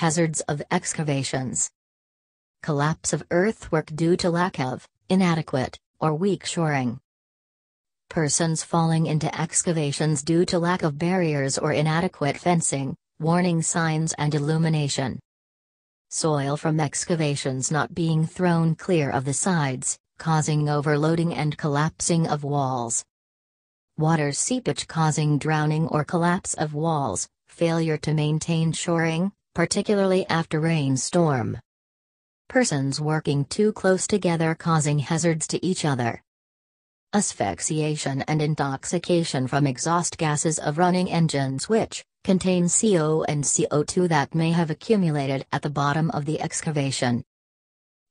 Hazards of excavations. Collapse of earthwork due to lack of, inadequate, or weak shoring. Persons falling into excavations due to lack of barriers or inadequate fencing, warning signs and illumination. Soil from excavations not being thrown clear of the sides, causing overloading and collapsing of walls. Water seepage causing drowning or collapse of walls, failure to maintain shoring, particularly after rainstorm. Persons working too close together causing hazards to each other. Asphyxiation and intoxication from exhaust gases of running engines which, contain CO and CO2 that may have accumulated at the bottom of the excavation.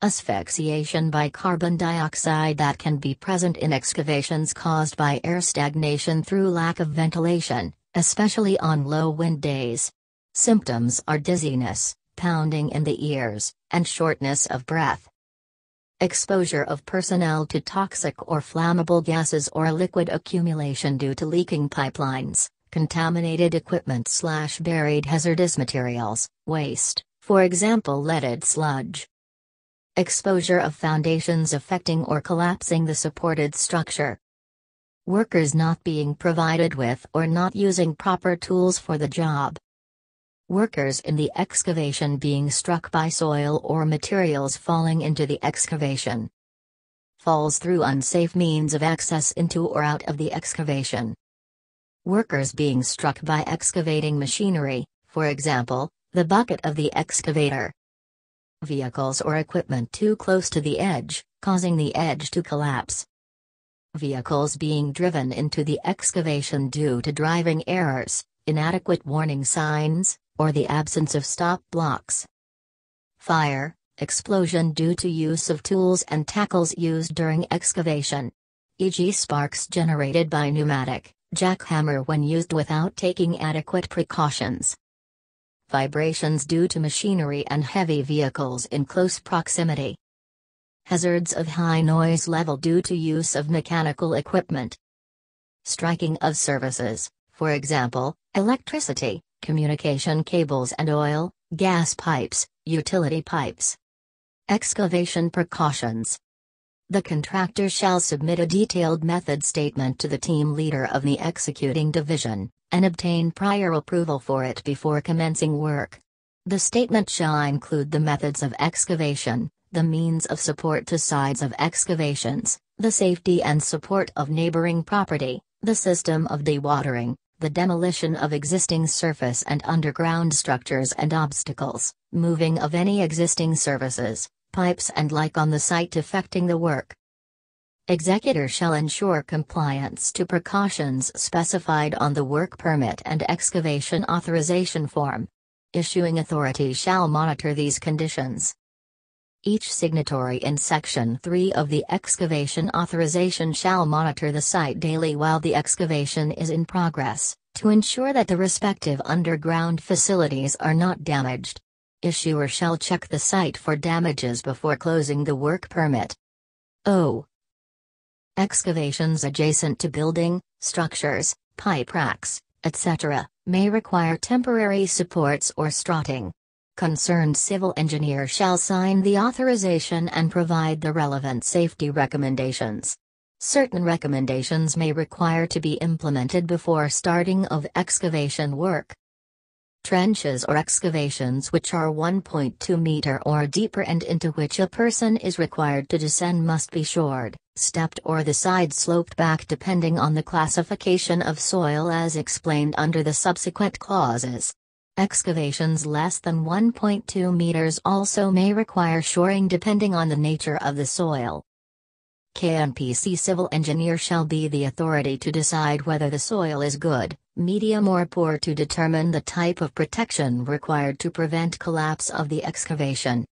Asphyxiation by carbon dioxide that can be present in excavations caused by air stagnation through lack of ventilation, especially on low wind days. Symptoms are dizziness, pounding in the ears, and shortness of breath. Exposure of personnel to toxic or flammable gases or liquid accumulation due to leaking pipelines contaminated equipment slash buried hazardous materials, waste, for example leaded sludge. Exposure of foundations affecting or collapsing the supported structure. Workers not being provided with or not using proper tools for the job. Workers in the excavation being struck by soil or materials falling into the excavation. Falls through unsafe means of access into or out of the excavation. Workers being struck by excavating machinery, for example, the bucket of the excavator. Vehicles or equipment too close to the edge, causing the edge to collapse. Vehicles being driven into the excavation due to driving errors, inadequate warning signs, or the absence of stop blocks. Fire, explosion due to use of tools and tackles used during excavation. E.g., sparks generated by pneumatic, jackhammer when used without taking adequate precautions. Vibrations due to machinery and heavy vehicles in close proximity. Hazards of high noise level due to use of mechanical equipment. Striking of services, for example, electricity, communication cables and oil, gas pipes, utility pipes. Excavation precautions. The contractor shall submit a detailed method statement to the team leader of the executing division, and obtain prior approval for it before commencing work. The statement shall include the methods of excavation, the means of support to sides of excavations, the safety and support of neighboring property, the system of dewatering, the demolition of existing surface and underground structures and obstacles, moving of any existing services, pipes and like on the site affecting the work. Executor shall ensure compliance to precautions specified on the work permit and excavation authorization form. Issuing authority shall monitor these conditions. Each signatory in Section 3 of the excavation authorization shall monitor the site daily while the excavation is in progress, to ensure that the respective underground facilities are not damaged. Issuer shall check the site for damages before closing the work permit. O. Excavations adjacent to building, structures, pipe racks, etc., may require temporary supports or strutting. Concerned civil engineer shall sign the authorization and provide the relevant safety recommendations. Certain recommendations may require to be implemented before starting of excavation work. Trenches or excavations which are 1.2 meter or deeper and into which a person is required to descend must be shored, stepped or the side sloped back depending on the classification of soil as explained under the subsequent clauses. Excavations less than 1.2 meters also may require shoring depending on the nature of the soil. KNPC civil engineer shall be the authority to decide whether the soil is good, medium or poor to determine the type of protection required to prevent collapse of the excavation.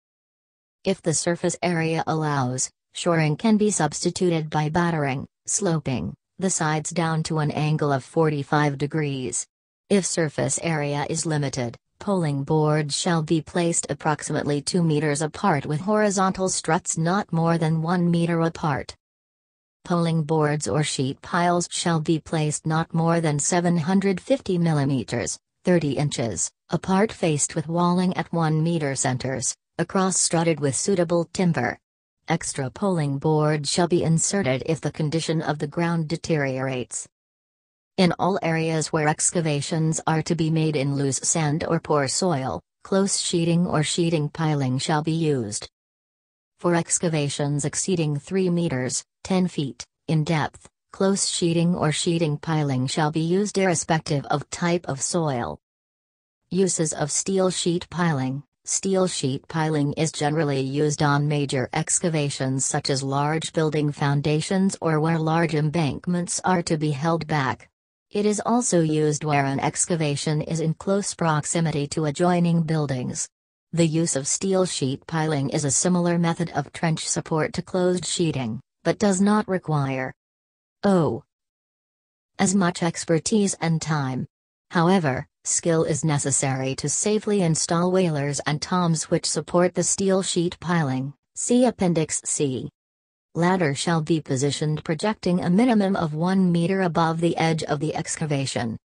If the surface area allows, shoring can be substituted by battering, sloping, the sides down to an angle of 45 degrees. If surface area is limited, poling boards shall be placed approximately 2 meters apart with horizontal struts not more than 1 meter apart. Poling boards or sheet piles shall be placed not more than 750 mm, 30 inches, apart faced with walling at 1 meter centers, across strutted with suitable timber. Extra poling boards shall be inserted if the condition of the ground deteriorates. In all areas where excavations are to be made in loose sand or poor soil, close sheeting or sheeting piling shall be used. For excavations exceeding 3 meters, 10 feet, in depth, close sheeting or sheeting piling shall be used irrespective of type of soil. Uses of steel sheet piling Steel sheet piling is generally used on major excavations such as large building foundations or where large embankments are to be held back. It is also used where an excavation is in close proximity to adjoining buildings. The use of steel sheet piling is a similar method of trench support to closed sheeting, but does not require O. As much expertise and time. However, Skill is necessary to safely install walers and toms which support the steel sheet piling. See Appendix C. Ladder shall be positioned projecting a minimum of 1 meter above the edge of the excavation.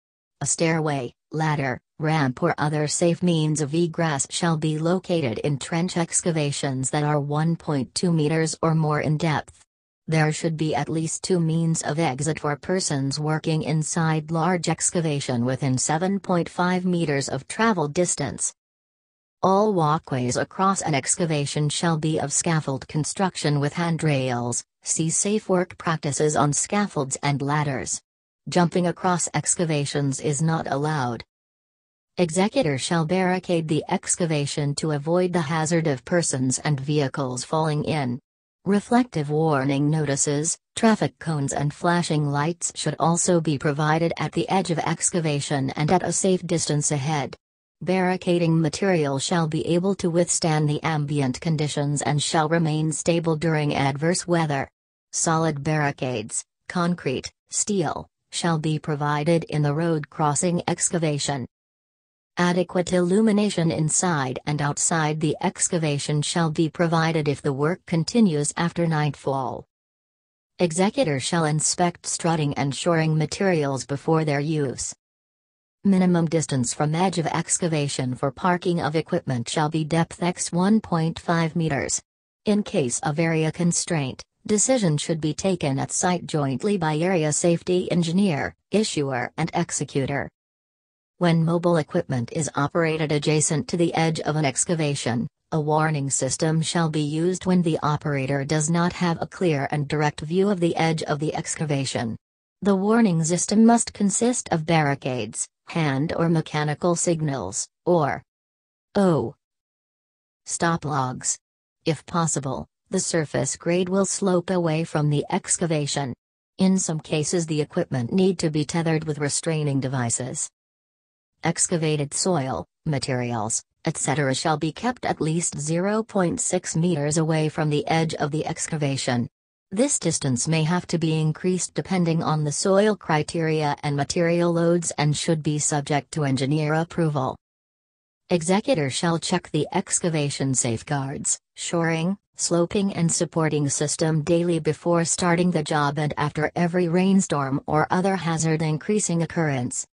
A stairway, ladder, ramp or other safe means of egress shall be located in trench excavations that are 1.2 meters or more in depth. There should be at least two means of exit for persons working inside large excavation within 7.5 meters of travel distance. All walkways across an excavation shall be of scaffold construction with handrails. See safe work practices on scaffolds and ladders. Jumping across excavations is not allowed. Executor shall barricade the excavation to avoid the hazard of persons and vehicles falling in. Reflective warning notices, traffic cones and flashing lights should also be provided at the edge of excavation and at a safe distance ahead. Barricading material shall be able to withstand the ambient conditions and shall remain stable during adverse weather. Solid barricades, concrete, steel, shall be provided in the road crossing excavation. Adequate illumination inside and outside the excavation shall be provided if the work continues after nightfall. Executor shall inspect strutting and shoring materials before their use. Minimum distance from edge of excavation for parking of equipment shall be depth x 1.5 meters. In case of area constraint, decision should be taken at site jointly by area safety engineer, issuer and executor. When mobile equipment is operated adjacent to the edge of an excavation, a warning system shall be used when the operator does not have a clear and direct view of the edge of the excavation. The warning system must consist of barricades, hand or mechanical signals, or O. Stop logs. If possible, the surface grade will slope away from the excavation. In some cases the equipment need to be tethered with restraining devices excavated soil, materials, etc. shall be kept at least 0.6 meters away from the edge of the excavation. This distance may have to be increased depending on the soil criteria and material loads and should be subject to engineer approval. Executor shall check the excavation safeguards, shoring, sloping and supporting system daily before starting the job and after every rainstorm or other hazard increasing occurrence.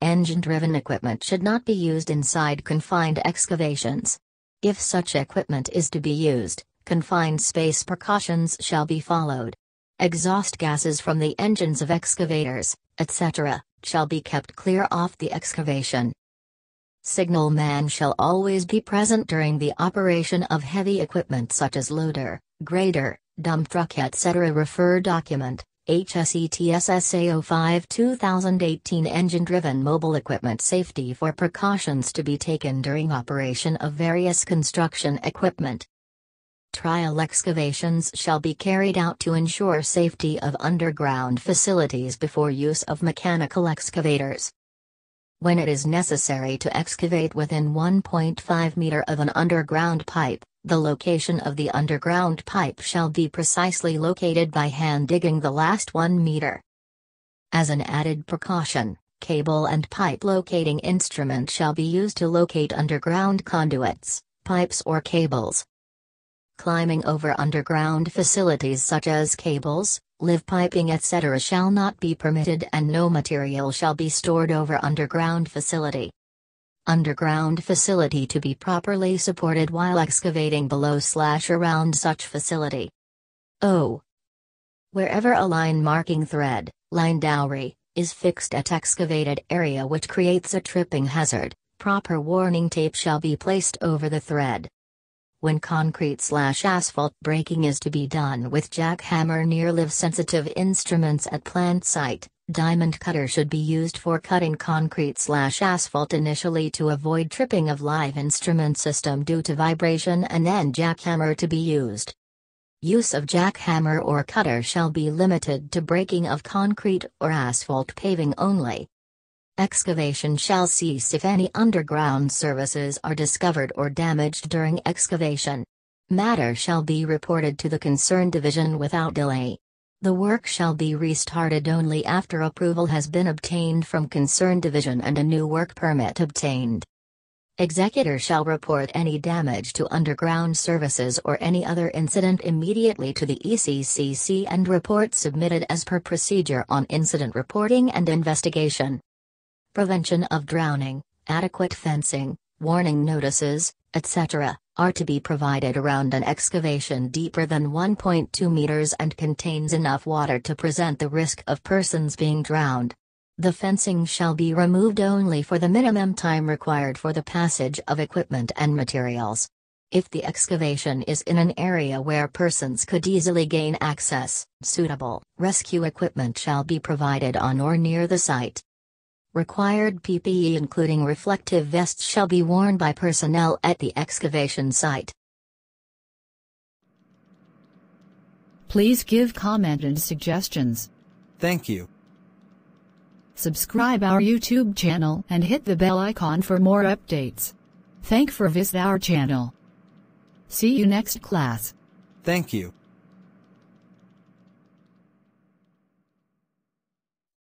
Engine-driven equipment should not be used inside confined excavations. If such equipment is to be used, confined space precautions shall be followed. Exhaust gases from the engines of excavators, etc., shall be kept clear off the excavation. Signalman shall always be present during the operation of heavy equipment such as loader, grader, dump truck etc. Refer document HSETSSA 05 2018 Engine driven mobile equipment safety for precautions to be taken during operation of various construction equipment. Trial excavations shall be carried out to ensure safety of underground facilities before use of mechanical excavators. When it is necessary to excavate within 1.5 meter of an underground pipe, the location of the underground pipe shall be precisely located by hand digging the last 1 meter. As an added precaution, cable and pipe locating instrument shall be used to locate underground conduits, pipes or cables. Climbing over underground facilities such as cables, live piping etc. shall not be permitted and no material shall be stored over underground facility. Underground facility to be properly supported while excavating below slash around such facility. O. Wherever a line marking thread, line dowry, is fixed at excavated area which creates a tripping hazard, proper warning tape shall be placed over the thread. When concrete slash asphalt breaking is to be done with jackhammer near live sensitive instruments at plant site, diamond cutter should be used for cutting concrete slash asphalt initially to avoid tripping of live instrument system due to vibration and then jackhammer to be used. Use of jackhammer or cutter shall be limited to breaking of concrete or asphalt paving only. Excavation shall cease if any underground services are discovered or damaged during excavation. Matter shall be reported to the concerned division without delay. The work shall be restarted only after approval has been obtained from concerned division and a new work permit obtained. Executor shall report any damage to underground services or any other incident immediately to the ECCC and report submitted as per procedure on incident reporting and investigation. Prevention of drowning, adequate fencing, warning notices, etc., are to be provided around an excavation deeper than 1.2 meters and contains enough water to present the risk of persons being drowned. The fencing shall be removed only for the minimum time required for the passage of equipment and materials. If the excavation is in an area where persons could easily gain access, suitable rescue equipment shall be provided on or near the site. Required PPE including reflective vests shall be worn by personnel at the excavation site. Please give comment and suggestions. Thank you. Subscribe our YouTube channel and hit the bell icon for more updates. Thank for visit our channel. See you next class. Thank you.